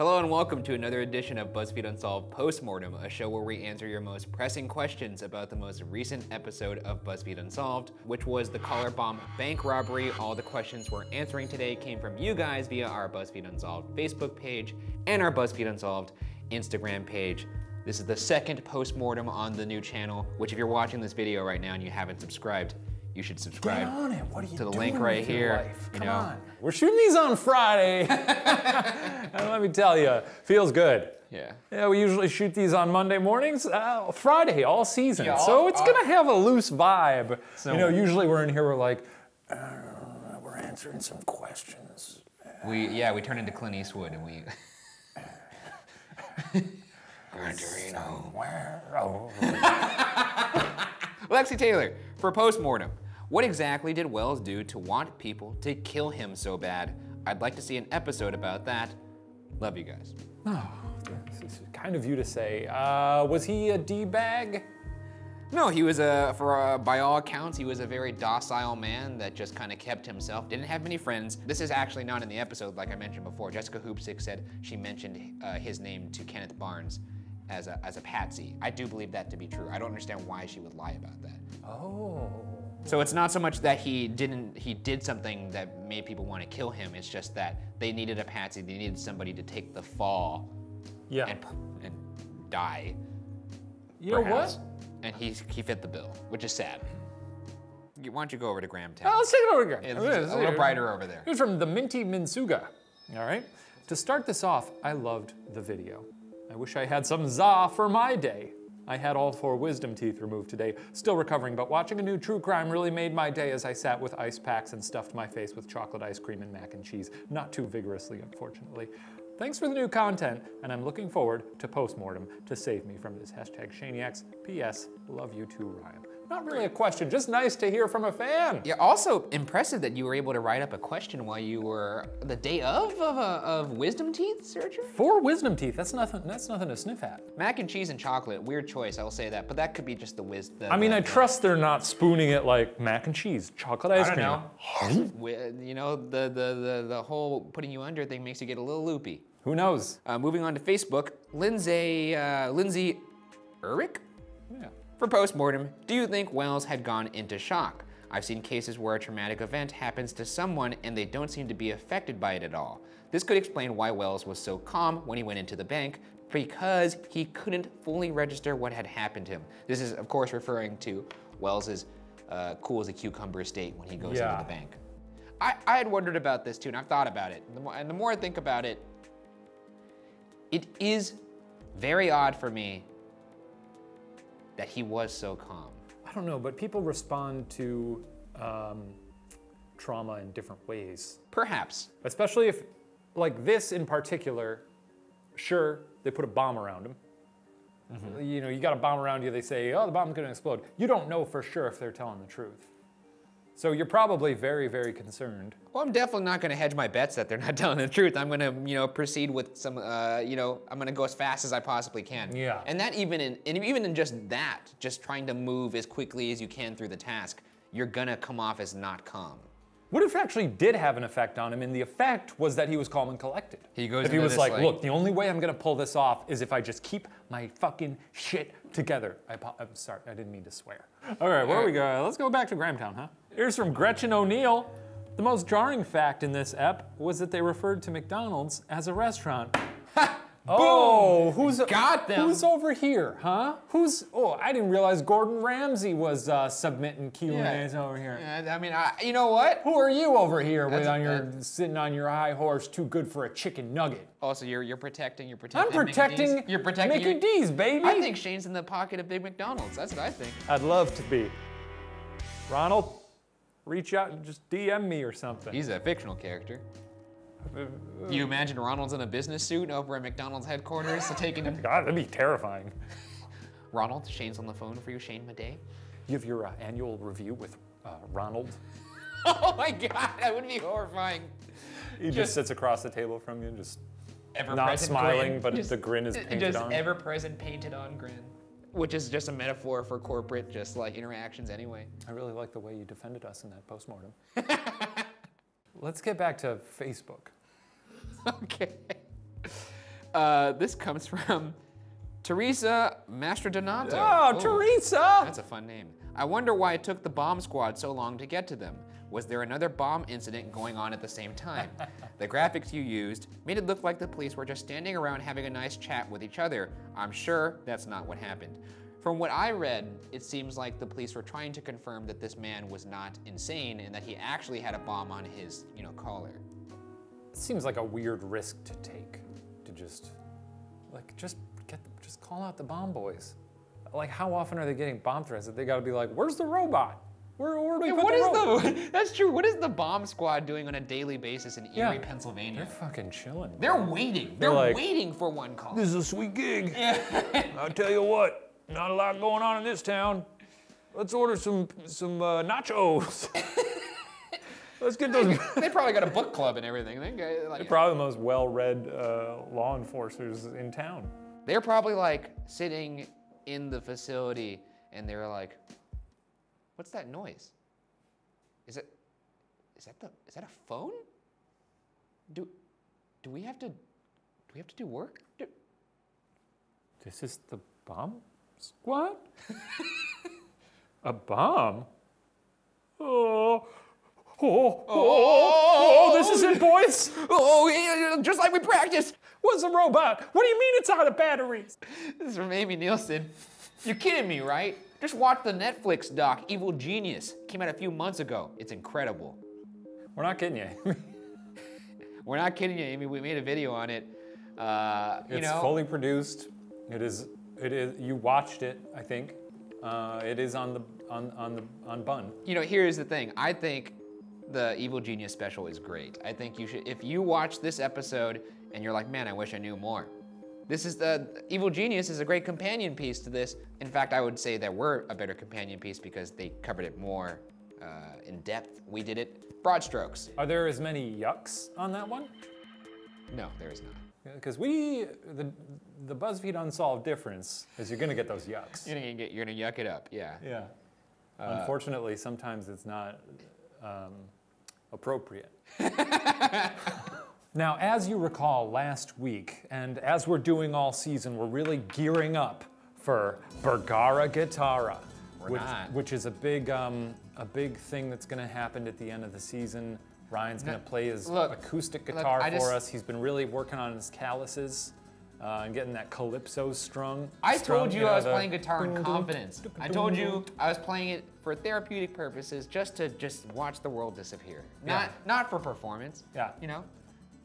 Hello and welcome to another edition of BuzzFeed Unsolved Postmortem, a show where we answer your most pressing questions about the most recent episode of BuzzFeed Unsolved, which was the collar bomb bank robbery. All the questions we're answering today came from you guys via our BuzzFeed Unsolved Facebook page and our BuzzFeed Unsolved Instagram page. This is the second postmortem on the new channel, which if you're watching this video right now and you haven't subscribed, you should subscribe Get on it. What are you to the doing link right here. life? You Come know, on. We're shooting these on Friday. and let me tell you, feels good. yeah. Yeah, we usually shoot these on Monday mornings. Uh, Friday, all season. Yeah, so it's all- gonna have a loose vibe. So- you know, usually we're in here, we're like, uh, we're answering some questions. We yeah, we turned into Clint Eastwood and we Where? Oh. Lexi Taylor, for postmortem, what exactly did Wells do to want people to kill him so bad? I'd like to see an episode about that. Love you guys. Oh, This is kind of you to say. Uh, was he a D-bag? No, he was a, for uh, by all accounts, he was a very docile man that just kind of kept himself. Didn't have many friends. This is actually not in the episode, like I mentioned before. Jessica Hoopsick said she mentioned uh, his name to Kenneth Barnes as a, as a patsy. I do believe that to be true. I don't understand why she would lie about that. Oh. So it's not so much that he didn't he did something that made people want to kill him. It's just that they needed a patsy. They needed somebody to take the fall Yeah. and and die. you know perhaps. what? And he he fit the bill, which is sad. You- Why don't you go over to Grahamtown? Oh, let's take it over again. It's a little brighter over there. Here's from the Minty Minsuga. All right. To start this off, I loved the video. I wish I had some za for my day. I had all four wisdom teeth removed today, still recovering, but watching a new true crime really made my day as I sat with ice packs and stuffed my face with chocolate ice cream and mac and cheese. Not too vigorously, unfortunately. Thanks for the new content, and I'm looking forward to postmortem to save me from this hashtag Shaniacs. P.S. Love you too, Ryan. Not really a question, just nice to hear from a fan. Yeah, also impressive that you were able to write up a question while you were the day of of, a, of wisdom teeth surgery. Four wisdom teeth. That's nothing. That's nothing to sniff at. Mac and cheese and chocolate, weird choice. I will say that, but that could be just the wisdom. I mean, I trust they're not spooning it like mac and cheese, chocolate ice cream. I cream. don't Wi- You know, the, the, the, the whole putting you under thing makes you get a little loopy. Who knows? Uh, moving on to Facebook, Lindsay, uh, Lindsay Urich Yeah. For postmortem. Do you think Wells had gone into shock? I've seen cases where a traumatic event happens to someone and they don't seem to be affected by it at all. This could explain why Wells was so calm when he went into the bank because he couldn't fully register what had happened to him. This is, of course, referring to Wells's uh, cool as a cucumber state when he goes Yeah. into the bank. I, I had wondered about this too, and I've thought about it. The more, and the more I think about it, it is very odd for me that he was so calm. I don't know, but people respond to um, trauma in different ways. Perhaps. Especially if, like this in particular, sure, they put a bomb around him. You know, you got a bomb around you, they say, oh, the bomb's gonna explode. You don't know for sure if they're telling the truth. So you're probably very, very concerned. Well, I'm definitely not going to hedge my bets that they're not telling the truth. I'm going to, you know, proceed with some, uh, you know, I'm going to go as fast as I possibly can. Yeah. And that even in, and even in just that, just trying to move as quickly as you can through the task, you're going to come off as not calm. What if it actually did have an effect on him, and the effect was that he was calm and collected? He goes If he was like, like- look, the only way I'm gonna pull this off is if I just keep my fucking shit together. I, I'm sorry, I didn't mean to swear. All right, where are we go? Let's go back to Grahamtown, huh? Here's from Gretchen O'Neill. The most jarring fact in this ep was that they referred to McDonald's as a restaurant. Oh, who's Got them. Who's over here, huh? Who's? Oh, I didn't realize Gordon Ramsay was uh, submitting Q and A's over here. I mean, I, you know what? Who are you over here with on your sitting on your high horse, too good for a chicken nugget? Also, you're you're protecting, you're protecting. I'm protecting. Mickey D's. You're protecting Mickey your- D's, baby. I think Shane's in the pocket of Big McDonald's. That's what I think. I'd love to be. Ronald, reach out and just DM me or something. He's a fictional character. You imagine Ronald's in a business suit over at McDonald's headquarters, taking him. God, that'd be terrifying. Ronald, Shane's on the phone for you, Shane Madej. You have your uh, annual review with uh, Ronald. Oh my God, that would be horrifying. He just, Just- sits across the table from you, and just Ever not smiling, grin. but Just- the grin is painted just on. ever present painted on grin. Which is just a metaphor for corporate, just like interactions anyway. I really like the way you defended us in that postmortem. Let's get back to Facebook. Okay. Uh, this comes from Teresa Mastrodonato. Oh, Oh, Teresa! That's a fun name. I wonder why it took the bomb squad so long to get to them. Was there another bomb incident going on at the same time? the graphics you used made it look like the police were just standing around having a nice chat with each other. I'm sure that's not what happened. From what I read, it seems like the police were trying to confirm that this man was not insane and that he actually had a bomb on his, you know, collar. It Seems like a weird risk to take, to just, like, just get, just call out the bomb boys. Like, how often are they getting bomb threats that they gotta be like, where's the robot? Where, where do we put what the is robot? the? That's true. What is the bomb squad doing on a daily basis in Erie, Yeah. Pennsylvania? They're fucking chilling. They're waiting. They're, like- waiting for one call. This is a sweet gig. Yeah. I'll tell you what, not a lot going on in this town. Let's order some some uh, nachos. Let's get those. they probably got a book club and everything. They got, like, Probably the most well-read uh, law enforcers in town. they're probably like sitting in the facility and they're like, "What's that noise? Is it? Is that the? Is that a phone? Do, do we have to? Do we have to do work? Do, This is the bomb squad? a bomb? Oh. Oh, oh, oh, oh, this is it, boys. oh, just like we practiced. What's a robot? What do you mean it's out of batteries? This is from Amy Nielsen. You're kidding me, right? Just watch the Netflix doc, Evil Genius. Came out a few months ago. It's incredible. We're not kidding you. We're not kidding you, Amy. We made a video on it. Uh, you it's know, fully produced. It is. It is. You watched it, I think. Uh, it is on the on on the on Bun. you know, here's the thing. I think the Evil Genius special is great. I think you should, if you watch this episode and you're like, man, I wish I knew more. This is the Evil Genius is a great companion piece to this. In fact, I would say that we're a better companion piece because they covered it more uh, in depth. We did it broad strokes. Are there as many yucks on that one? No, there is not. Because we the the BuzzFeed Unsolved difference is you're gonna get those yucks. You're get, you're gonna yuck it up, yeah. Yeah. Unfortunately, sometimes it's not um, appropriate. now, as you recall last week, and as we're doing all season, we're really gearing up for Bergara Guitarra, We're which, not. which is a big, um, a big thing that's going to happen at the end of the season. Ryan's going to play his look, acoustic guitar I for just- us. He's been really working on his calluses. Uh, and getting that calypso strung. I strung, told you, know, I was the- playing guitar in confidence. I told you I was playing it for therapeutic purposes, just to just watch the world disappear. Not Yeah. not for performance. Yeah. You know,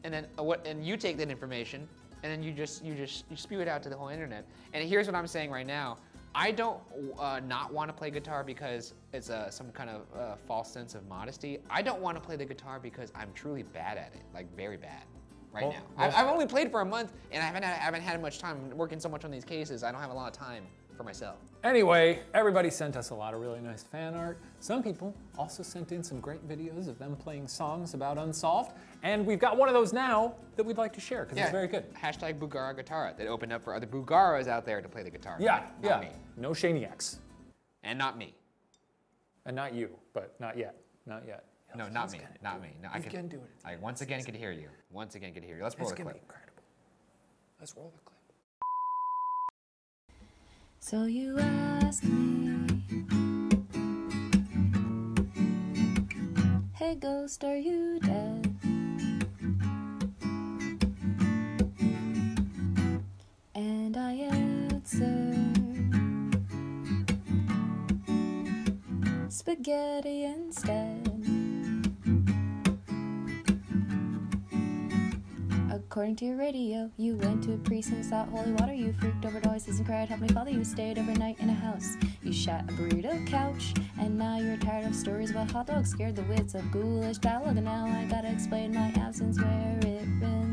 and then uh, what? And you take that information, and then you just you just you spew it out to the whole internet. And here's what I'm saying right now. I don't uh, not want to play guitar because it's a, some kind of uh, false sense of modesty. I don't want to play the guitar because I'm truly bad at it, like very bad, right Well, now. well- I've, I've only played for a month, and I haven't had, I haven't had much time I'm working so much on these cases. I don't have a lot of time for myself. Anyway, everybody sent us a lot of really nice fan art. Some people also sent in some great videos of them playing songs about Unsolved. And we've got one of those now that we'd like to share because it's very good. Hashtag Bergara Guitarra that opened up for other Bergaras out there to play the guitar. Yeah, not yeah. me. No Shaniacs. And not me. And not you, but not yet. Not yet. No, not me. Not me. No, I he's gonna do it. I once again could hear you. Once again could hear you. Let's roll It's the gonna be incredible. Let's roll the clip. So you ask me, Hey ghost, are you dead? And I answer, Spaghetti instead. According to your radio, you went to a priest and sought holy water. You freaked over noises and cried, Help me, Father. You stayed overnight in a house. You shot a burrito couch, and now you're tired of stories about hot dogs. Scared the wits of ghoulish dialogue, and now I gotta explain my absence where it remains.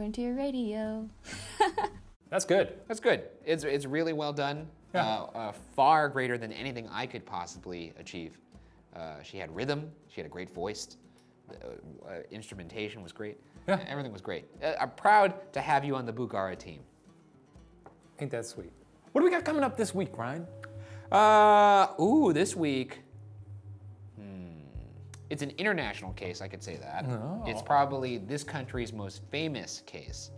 According to your radio. That's good. That's good. It's, it's really well done. Yeah. Uh, uh, far greater than anything I could possibly achieve. Uh, she had rhythm. She had a great voice. uh, instrumentation was great. Yeah. Everything was great. Uh, I'm proud to have you on the Bergara team. Ain't that sweet? What do we got coming up this week, Ryan? Uh, ooh, this week. It's an international case, I could say that. It's probably this country's most famous case.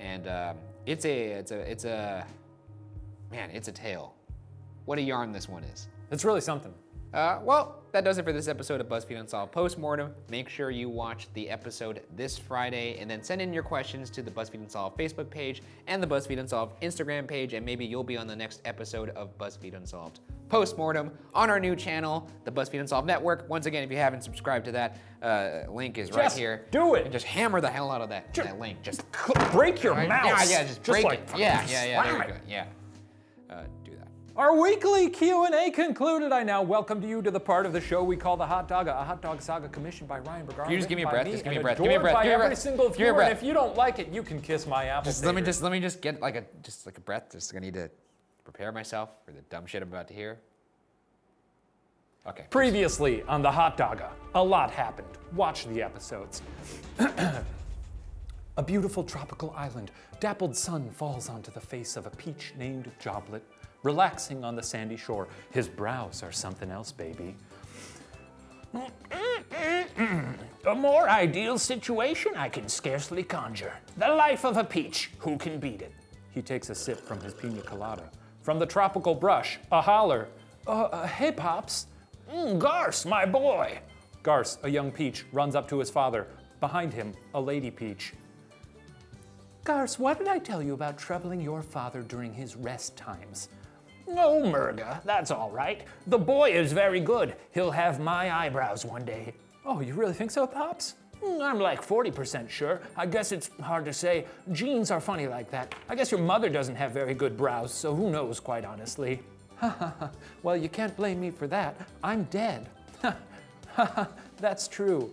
And um, it's a, it's a, it's a, man, it's a tale. What a yarn this one is. It's really something. Uh, well, that does it for this episode of BuzzFeed Unsolved Postmortem. Make sure you watch the episode this Friday and then send in your questions to the BuzzFeed Unsolved Facebook page and the BuzzFeed Unsolved Instagram page, and maybe you'll be on the next episode of BuzzFeed Unsolved Postmortem on our new channel, the BuzzFeed Unsolved Network. Once again, if you haven't subscribed to that, uh, link is right Just here. do it. And just hammer the hell out of that, that link. Just Break your yeah, mouse. yeah, yeah, just break like it. Yeah, yeah, yeah. There it. go. Yeah. Uh. Our weekly Q&A concluded. I now welcome to you to the part of the show we call the Hot Dog, a hot dog saga commissioned by Ryan Bergara. you just give me a breath? Just give me a breath. Give me a breath. by Give me a every breath. single Give me a breath. And if you don't like it, you can kiss my apple. Just let me just let me just get like a just like a breath. Just I need to prepare myself for the dumb shit I'm about to hear. Okay. Previously on the Hot Dogga, a lot happened. Watch the episodes. a beautiful tropical island, dappled sun falls onto the face of a peach named Joblet, relaxing on the sandy shore. His brows are something else, baby. A more ideal situation I can scarcely conjure. The life of a peach. Who can beat it? He takes a sip from his pina colada. From the tropical brush, a holler. Uh, uh, hey, Pops. Mm, Garce, my boy. Garce, a young peach, runs up to his father. Behind him, a lady peach. Garce, what did I tell you about troubling your father during his rest times? No, Murga, that's all right. The boy is very good. He'll have my eyebrows one day. Oh, you really think so, Pops? "Mm, I'm like 40% sure. I guess it's hard to say. Genes are funny like that. I guess your mother doesn't have very good brows, so who knows, quite honestly. well, you can't blame me for that. I'm dead. That's true.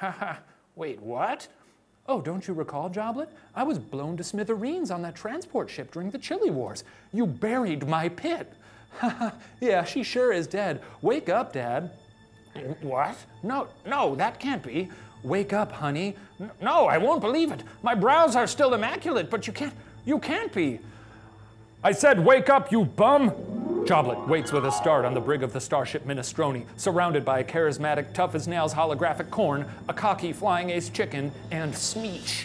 Wait, what? Oh, don't you recall, Joblet? I was blown to smithereens on that transport ship during the Chili Wars. You buried my pit. yeah, she sure is dead. Wake up, Dad. What? No, no, that can't be. Wake up, honey. No, I won't believe it. My brows are still immaculate, but you can't. You can't be. I said, wake up, you bum! Joblet waits with a start on the brig of the starship Minestrone, surrounded by a charismatic, tough as nails holographic corn, a cocky flying ace chicken, and Smeech.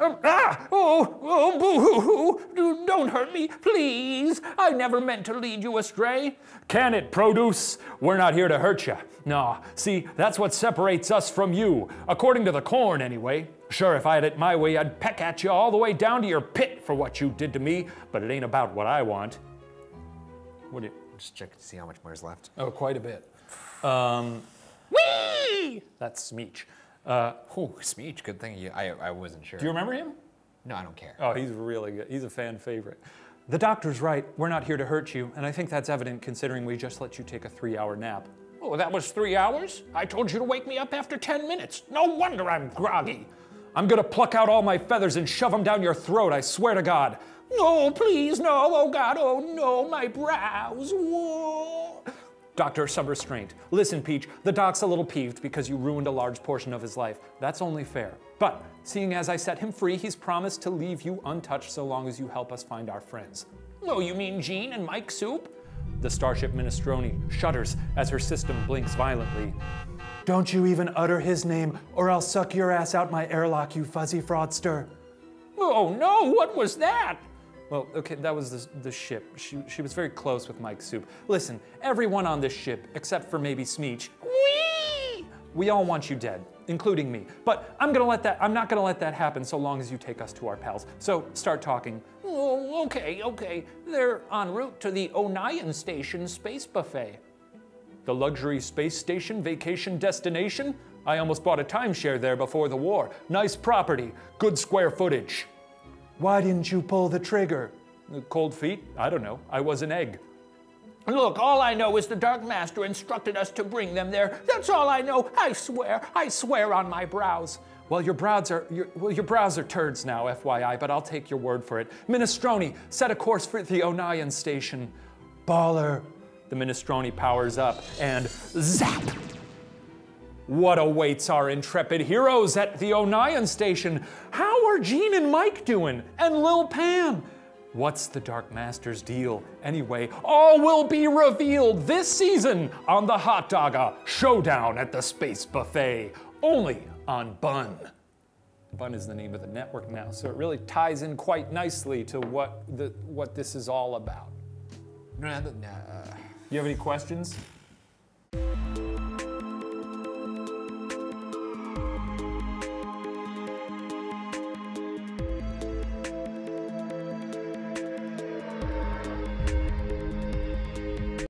Um, ah! Oh, oh, boo-hoo-hoo! Don't hurt me, please! I never meant to lead you astray. Can it, Produce? We're not here to hurt you. No, see, that's what separates us from you, according to the corn, anyway. Sure, if I had it my way, I'd peck at you all the way down to your pit for what you did to me, but it ain't about what I want. What do you. Just check to see how much more is left. Oh, quite a bit. Um, whee! That's Smeech. Uh, Ooh, Smeech. Good thing you. I I wasn't sure. do you remember him? No, I don't care. Oh, he's really good. He's a fan favorite. The doctor's right. We're not here to hurt you, and I think that's evident considering we just let you take a three hour nap. Oh, that was three hours? I told you to wake me up after 10 minutes. No wonder I'm groggy. I'm gonna pluck out all my feathers and shove them down your throat, I swear to God. No, please, no. Oh, God, oh, no, my brows. Whoa. Doctor, some restraint. Listen, Peach, the doc's a little peeved because you ruined a large portion of his life. That's only fair. But seeing as I set him free, he's promised to leave you untouched so long as you help us find our friends. Oh, you mean Jean and Mike Soup? The starship Minestrone shudders as her system blinks violently. Don't you even utter his name, or I'll suck your ass out my airlock, you fuzzy fraudster. Oh no, what was that? Well, okay, that was the, the ship. She, she was very close with Mike Soup. Listen, everyone on this ship, except for maybe Smeech, wee! We all want you dead, including me. But I'm gonna let that, I'm not gonna let that happen so long as you take us to our pals. So start talking. Oh, okay, okay. They're en route to the Onion Station Space Buffet. The luxury space station vacation destination? I almost bought a timeshare there before the war. Nice property, good square footage. Why didn't you pull the trigger? Cold feet? I don't know. I was an egg. Look, all I know is the Dark Master instructed us to bring them there. That's all I know. I swear. I swear on my brows. Well, your brows are your, well, your brows are turds now, FYI, but I'll take your word for it. Minestrone, set a course for the Onion station. Baller. The Minestrone powers up and zap. What awaits our intrepid heroes at the Onion station? How are Gene and Mike doing? And Lil Pam? What's the Dark Master's deal? Anyway, all will be revealed this season on the Hot Dogga Showdown at the Space Buffet, only on Bun. Bun is the name of the network now, so it really ties in quite nicely to what the what this is all about. Uh, You have any questions?